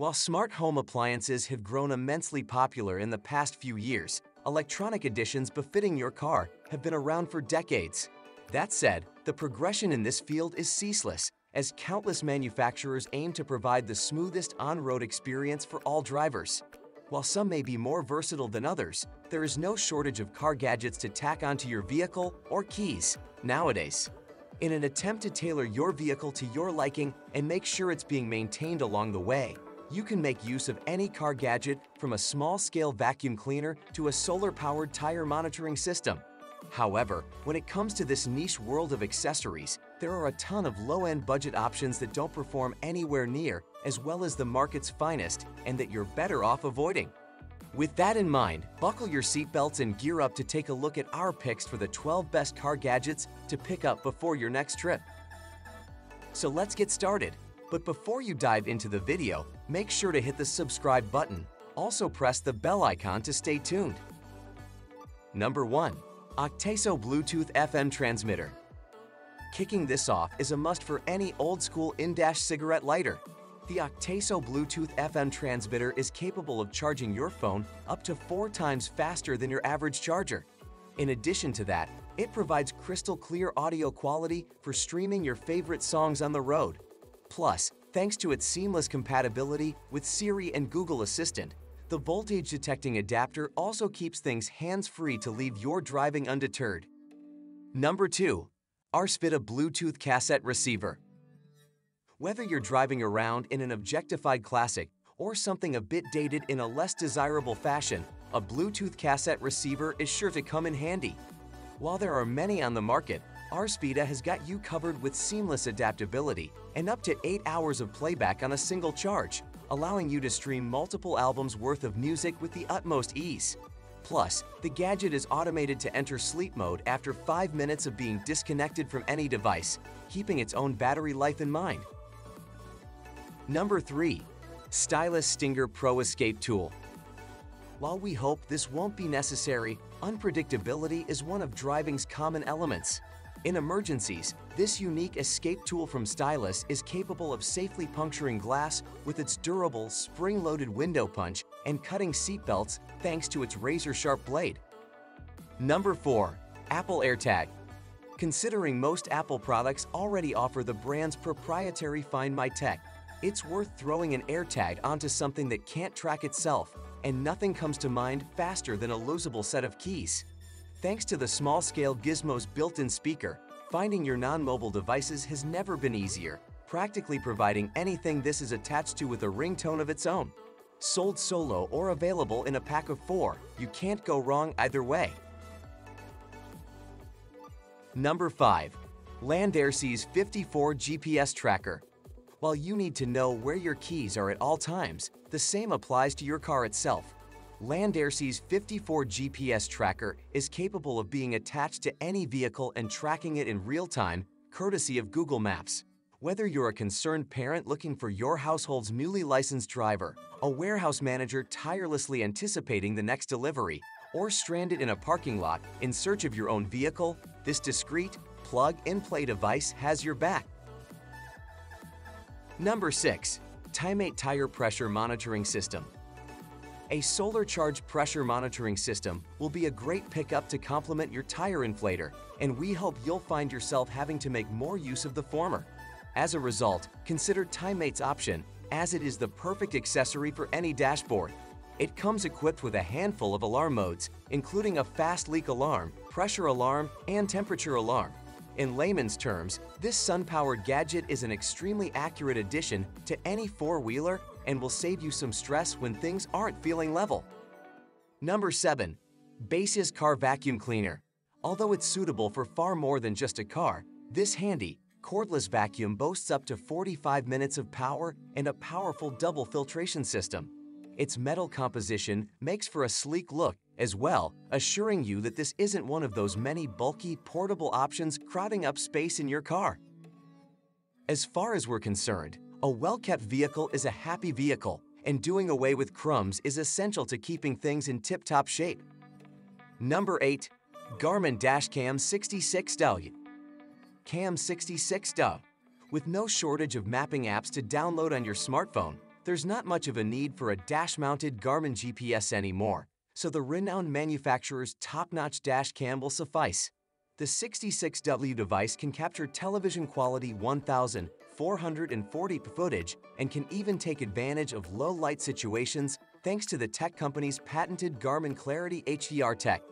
While smart home appliances have grown immensely popular in the past few years, electronic additions befitting your car have been around for decades. That said, the progression in this field is ceaseless, as countless manufacturers aim to provide the smoothest on-road experience for all drivers. While some may be more versatile than others, there is no shortage of car gadgets to tack onto your vehicle or keys nowadays. In an attempt to tailor your vehicle to your liking and make sure it's being maintained along the way, you can make use of any car gadget from a small-scale vacuum cleaner to a solar-powered tire monitoring system. However, when it comes to this niche world of accessories, there are a ton of low-end budget options that don't perform anywhere near as well as the market's finest and that you're better off avoiding. With that in mind, buckle your seatbelts and gear up to take a look at our picks for the 12 best car gadgets to pick up before your next trip. So let's get started. But before you dive into the video, make sure to hit the subscribe button. Also press the bell icon to stay tuned. Number 1. Octeso Bluetooth FM Transmitter Kicking this off is a must for any old-school in-dash cigarette lighter. The Octeso Bluetooth FM transmitter is capable of charging your phone up to four times faster than your average charger. In addition to that, it provides crystal clear audio quality for streaming your favorite songs on the road. Plus, thanks to its seamless compatibility with Siri and Google Assistant, the voltage detecting adapter also keeps things hands-free to leave your driving undeterred. Number 2. Arsvita Bluetooth Cassette Receiver Whether you're driving around in an objectified classic or something a bit dated in a less desirable fashion, a Bluetooth cassette receiver is sure to come in handy. While there are many on the market, Arsvita has got you covered with seamless adaptability and up to 8 hours of playback on a single charge, allowing you to stream multiple albums worth of music with the utmost ease. Plus, the gadget is automated to enter sleep mode after 5 minutes of being disconnected from any device, keeping its own battery life in mind. Number 3. Ztylus Stinger Pro Escape Tool While we hope this won't be necessary, unpredictability is one of driving's common elements. In emergencies, this unique escape tool from Ztylus is capable of safely puncturing glass with its durable, spring-loaded window punch and cutting seatbelts thanks to its razor-sharp blade. Number 4. Apple AirTag Considering most Apple products already offer the brand's proprietary Find My Tech, it's worth throwing an AirTag onto something that can't track itself, and nothing comes to mind faster than a losable set of keys. Thanks to the small-scale Gizmo's built-in speaker, finding your non-mobile devices has never been easier, practically providing anything this is attached to with a ringtone of its own. Sold solo or available in a pack of four, you can't go wrong either way. Number 5. Landairsea's 54 GPS Tracker While you need to know where your keys are at all times, the same applies to your car itself. Landairsea's 54 GPS tracker is capable of being attached to any vehicle and tracking it in real time, courtesy of Google Maps. Whether you're a concerned parent looking for your household's newly licensed driver, a warehouse manager tirelessly anticipating the next delivery, or stranded in a parking lot in search of your own vehicle, this discreet, plug-and-play device has your back. Number 6. Tymate Tire Pressure Monitoring System a solar charged pressure monitoring system will be a great pickup to complement your tire inflator, and we hope you'll find yourself having to make more use of the former. As a result, consider Tymate's option, as it is the perfect accessory for any dashboard. It comes equipped with a handful of alarm modes, including a fast leak alarm, pressure alarm, and temperature alarm. In layman's terms, this sun-powered gadget is an extremely accurate addition to any four-wheeler and will save you some stress when things aren't feeling level. Number 7. Baseus Car Vacuum Cleaner Although it's suitable for far more than just a car, this handy, cordless vacuum boasts up to 45 minutes of power and a powerful double filtration system. Its metal composition makes for a sleek look as well, assuring you that this isn't one of those many bulky, portable options crowding up space in your car. As far as we're concerned, a well-kept vehicle is a happy vehicle, and doing away with crumbs is essential to keeping things in tip-top shape. Number 8. Garmin Dashcam 66W Cam 66W With no shortage of mapping apps to download on your smartphone, there's not much of a need for a dash-mounted Garmin GPS anymore, so the renowned manufacturer's top-notch dash cam will suffice. The 66W device can capture television quality 1000 440 footage and can even take advantage of low light situations thanks to the tech company's patented Garmin Clarity HDR tech.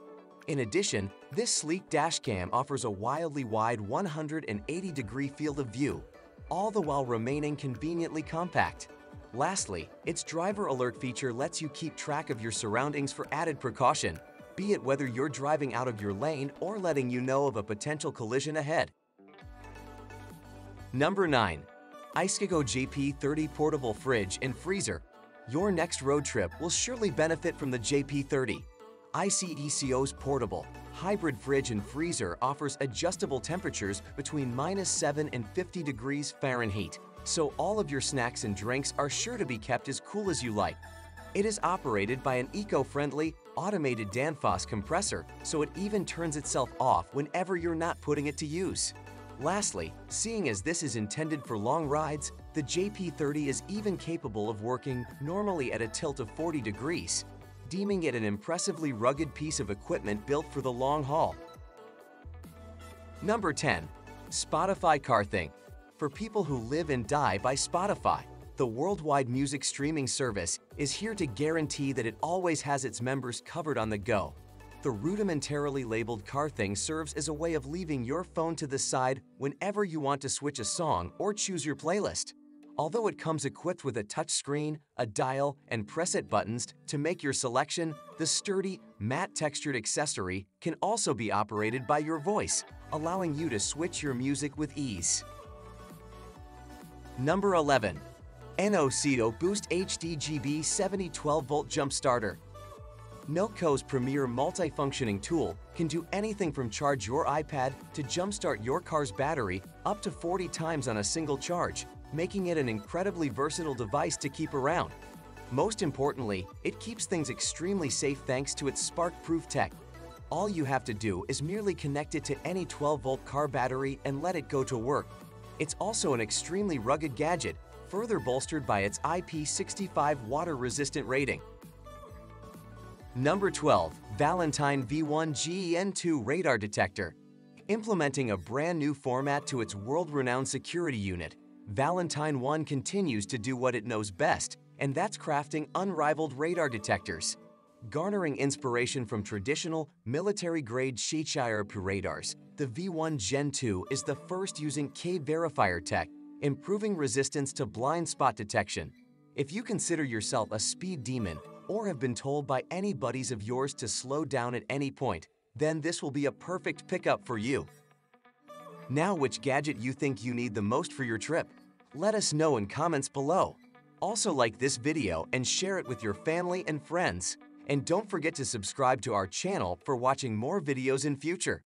In addition, this sleek dashcam offers a wildly wide 180-degree field of view, all the while remaining conveniently compact. Lastly, its driver alert feature lets you keep track of your surroundings for added precaution, be it whether you're driving out of your lane or letting you know of a potential collision ahead. Number 9. ICECO JP30 Portable Fridge and Freezer. Your next road trip will surely benefit from the JP30. ICECO's portable, hybrid fridge and freezer offers adjustable temperatures between minus 7 and 50 degrees Fahrenheit, so all of your snacks and drinks are sure to be kept as cool as you like. It is operated by an eco-friendly, automated Danfoss compressor, so it even turns itself off whenever you're not putting it to use. Lastly, seeing as this is intended for long rides, the JP30 is even capable of working normally at a tilt of 40 degrees, deeming it an impressively rugged piece of equipment built for the long haul. Number 10. Spotify Car Thing. For people who live and die by Spotify, the worldwide music streaming service is here to guarantee that it always has its members covered on the go. The rudimentarily labeled car thing serves as a way of leaving your phone to the side whenever you want to switch a song or choose your playlist. Although it comes equipped with a touchscreen, a dial, and press it buttons to make your selection, the sturdy, matte-textured accessory can also be operated by your voice, allowing you to switch your music with ease. Number 11. NOCO Boost HD GB 7012-volt Jump Starter. NOCO's premier multifunctioning tool can do anything from charge your iPad to jumpstart your car's battery up to 40 times on a single charge, making it an incredibly versatile device to keep around. Most importantly, it keeps things extremely safe thanks to its spark-proof tech. All you have to do is merely connect it to any 12-volt car battery and let it go to work. It's also an extremely rugged gadget, further bolstered by its IP65 water-resistant rating. Number 12. Valentine V1 GEN2 Radar Detector Implementing a brand new format to its world-renowned security unit, Valentine 1 continues to do what it knows best, and that's crafting unrivaled radar detectors. Garnering inspiration from traditional, military-grade Sheshire radars, the V1 Gen 2 is the first using K-Verifier tech, improving resistance to blind spot detection. If you consider yourself a speed demon or have been told by any buddies of yours to slow down at any point, then this will be a perfect pickup for you. Now which gadget you think you need the most for your trip? Let us know in comments below. Also like this video and share it with your family and friends. And don't forget to subscribe to our channel for watching more videos in future.